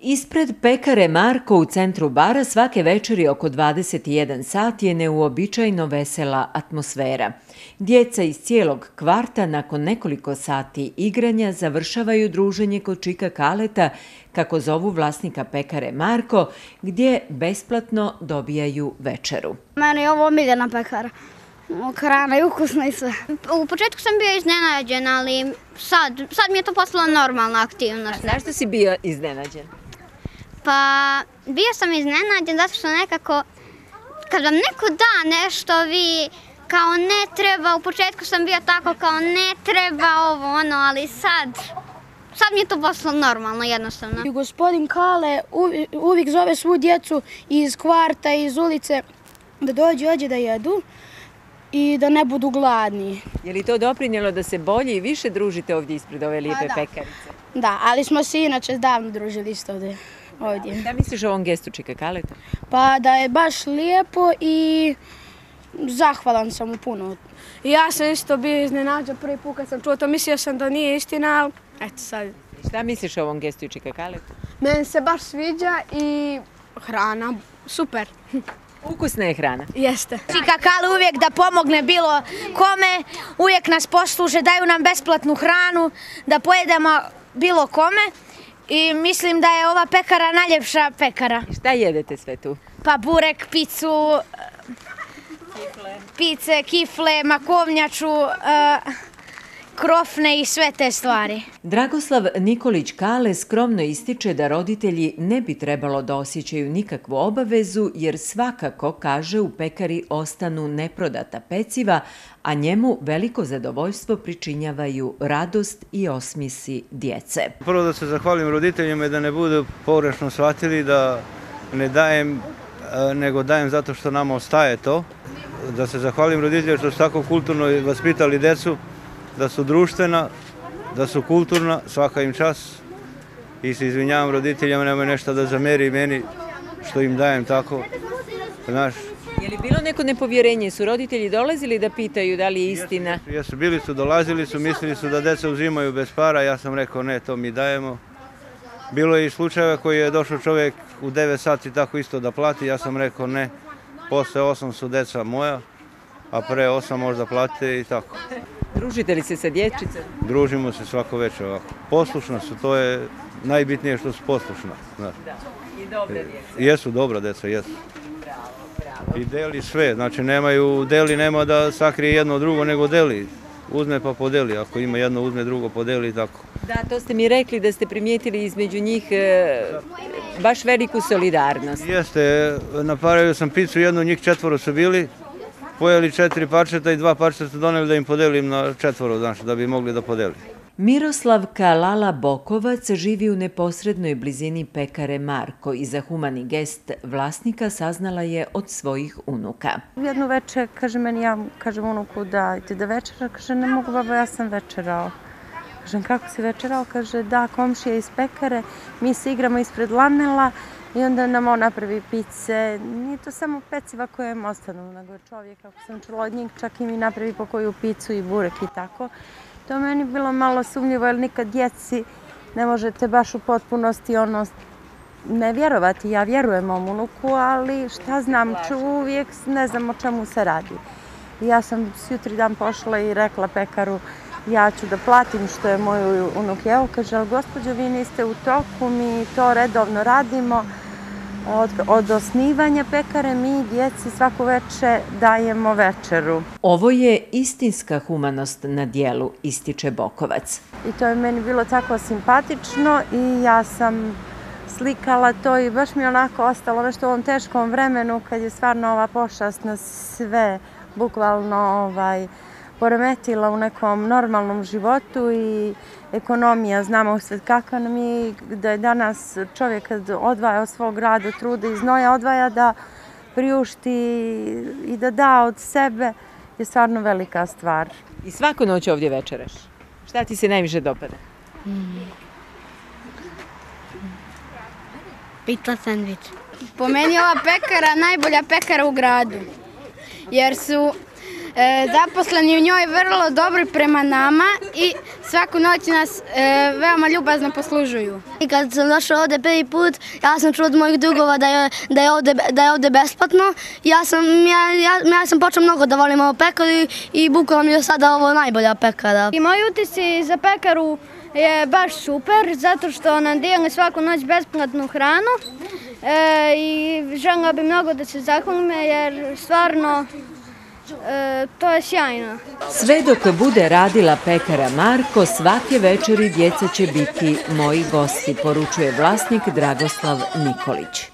Ispred pekare Marko u centru bara svake večeri oko 21 sat je neuobičajno vesela atmosfera. Djeca iz cijelog kvarta nakon nekoliko sati igranja završavaju druženje kod Čika Kaleta, kako zovu vlasnika pekare Marko, gdje besplatno dobijaju večeru. Meni je ovo omiljena pekara. Hrana i ukusna i sve. U početku sam bio iznenađen, ali sad, sad mi je to postalo normalna aktivnost. Zašto si bio iznenađen? Pa bio sam iznenađen zato što nekako kad vam neko da nešto vi kao ne treba, u početku sam bio tako kao ne treba ovo ono, ali sad sad mi je to postalo normalno jednostavno. I gospodin Kale uvijek zove svu djecu iz kvarta, iz ulice da dođe ođe da jedu i da ne budu gladni. Je li to doprinjelo da se bolje i više družite ovdje ispred ove lijepe pa pekarice? Da, ali smo se inače davno družili isto ovdje ovdje. Da misliš o ovom gestu Čika Kaleta? Pa da je baš lijepo i zahvalan sam mu puno. Ja sam isto bio iznenađen prvi put kad sam čuo to, mislio sam da nije istina, ali eto sad. Šta misliš o ovom gestu Čika Kaleta? Meni se baš sviđa i hrana, super. Ukusna je hrana. Jeste. Čika Kale uvijek da pomogne bilo kome, uvijek nas posluže, daju nam besplatnu hranu, da pojedemo bilo kome. I mislim da je ova pekara najljepša pekara. I šta jedete sve tu? Pa burek, picu, pice, kifle, makovnjaču, uh, krofne i sve te stvari. Dragoslav Nikolić Kale skromno ističe da roditelji ne bi trebalo da osjećaju nikakvu obavezu jer svakako, kaže, u pekari ostanu neprodata peciva, a njemu veliko zadovoljstvo pričinjavaju radost i osmisi djece. Prvo da se zahvalim roditeljima i da ne budu pogrešno shvatili da ne dajem, nego dajem zato što nama ostaje to. Da se zahvalim roditeljima što su tako kulturno vaspitali decu, da su društvena, da su kulturna, svaka im čas. I se izvinjavam roditeljama, nemoj nešto da zameri meni što im dajem tako. Znaš, Je li bilo neko nepovjerenje? Su roditelji dolazili da pitaju da li je istina? Jesu, jesu bili su, dolazili su, mislili su da deca uzimaju bez para, ja sam rekao ne, to mi dajemo. Bilo je i slučajeva koji je došao čovjek u 9 sati tako isto da plati, ja sam rekao ne, posle 8 su deca moja, a pre 8 možda plate i tako. Družite li se sa dječicom? Družimo se svako večer ovako. Poslušna su, to je najbitnije što su poslušna. Znaš. Da, i dobra djeca. Jesu dobra djeca, jesu. I deli sve, znači nemaju, deli nema da sakrije jedno drugo, nego deli. Uzme pa podeli, ako ima jedno uzme drugo podeli i tako. Da, to ste mi rekli da ste primijetili između njih e, baš veliku solidarnost. Jeste, napravio sam picu, jednu njih četvoro su bili, pojeli četiri parčeta i dva parčeta su doneli da im podelim na četvoro, znači, da bi mogli da podeli. Miroslav Kalala Bokovac živi u neposrednoj blizini pekare Marko i za humani gest vlasnika saznala je od svojih unuka. Jednu večer, kaže meni, ja kažem unuku da ide da večera, kaže ne mogu baba, ja sam večerao. Kažem kako si večerao, kaže da komšija iz pekare, mi se igramo ispred lanela i onda nam on napravi pice. Nije to samo peciva koje im ostanu, nego je čovjek, ako sam čula od njih, čak i mi napravi po koju picu i burek i tako. To meni bilo malo sumnjivo, jer nikad djeci ne možete baš u potpunosti ono ne vjerovati. Ja vjerujem mom unuku, ali šta znam, ču uvijek ne znam o čemu se radi. Ja sam jutri dan pošla i rekla pekaru, ja ću da platim što je moj unuk. Evo, kaže, ali gospođo, vi niste u toku, mi to redovno radimo od, od osnivanja pekare mi djeci svaku veče dajemo večeru. Ovo je istinska humanost na dijelu, ističe Bokovac. I to je meni bilo tako simpatično i ja sam slikala to i baš mi onako ostalo nešto u ovom teškom vremenu kad je stvarno ova pošast na sve bukvalno ovaj, poremetila u nekom normalnom životu i ekonomija, znamo sve kakva nam je, da je danas čovjek kad odvaja od svog rada, truda i znoja, odvaja da priušti i da da od sebe, je stvarno velika stvar. I svaku noć ovdje večeraš. Šta ti se najviše dopada? Mm. Pitla sandvič. Po meni je ova pekara najbolja pekara u gradu. Jer su zaposleni u njoj vrlo dobri prema nama i svaku noć nas e, veoma ljubazno poslužuju. I kad sam došla ovde prvi put, ja sam čula od mojih drugova da je, da je, ovde, da je ovde besplatno. Ja sam, ja, ja, ja sam počela mnogo da volim ovo pekaru i, i bukvalno mi je sada ovo najbolja pekara. I moji utisci za pekaru je baš super, zato što nam dijeli svaku noć besplatnu hranu e, i želela bi mnogo da se zahvalim jer stvarno e, to je sjajno. Sve dok bude radila pekara Marko, svake večeri djeca će biti moji gosti, poručuje vlasnik Dragoslav Nikolić.